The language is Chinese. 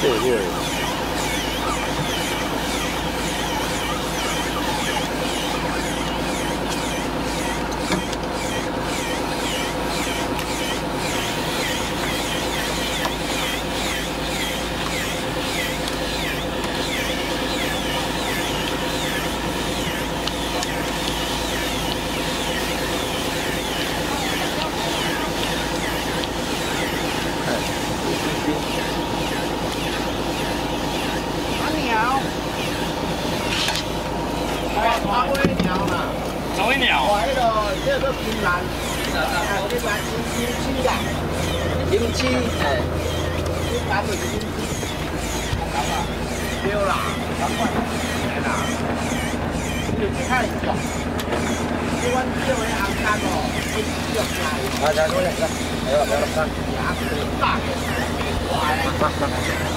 stay here. 我呢个，这个平板，啊！我呢块是电池的，电池，哎，平板就是电池，懂吗？丢啦，赶快，哎呀，你去看一下，我往这边按一下，哎，掉下来。大家努力了，来吧，来吧，干。打，哇哈哈。